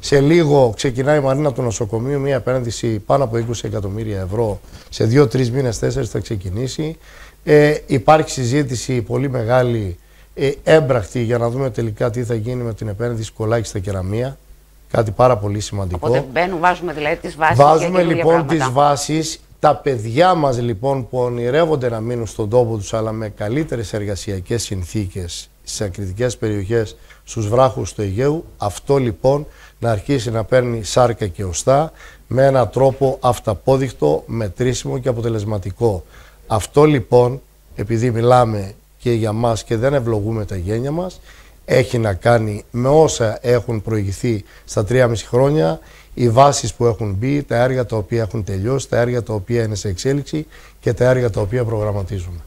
Σε λίγο ξεκινάει η Μαρίνα του νοσοκομείου, μια επένδυση πάνω από 20 εκατομμύρια ευρώ. Σε 2-3 μήνες, 4 θα ξεκινήσει. Ε, υπάρχει συζήτηση πολύ μεγάλη, ε, έμπρακτη, για να δούμε τελικά τι θα γίνει με την επένδυση κολλάκι στα κεραμία. Κάτι πάρα πολύ σημαντικό. Οπότε μπαίνουν, βάζουμε δηλαδή τις βάσεις Βάζουμε λοιπόν τις βάσεις. Τα παιδιά μας λοιπόν που ονειρεύονται να μείνουν στον τόπο τους αλλά με καλύτερες εργασιακές συνθήκες στις ακριτικές περιοχές στους βράχους του Αιγαίου αυτό λοιπόν να αρχίσει να παίρνει σάρκα και οστά με έναν τρόπο αυταπόδεικτο, μετρήσιμο και αποτελεσματικό. Αυτό λοιπόν, επειδή μιλάμε και για μας και δεν ευλογούμε τα γένια μας, έχει να κάνει με όσα έχουν προηγηθεί στα 3,5 χρόνια, οι βάσεις που έχουν μπει, τα έργα τα οποία έχουν τελειώσει, τα έργα τα οποία είναι σε εξέλιξη και τα έργα τα οποία προγραμματίζουμε.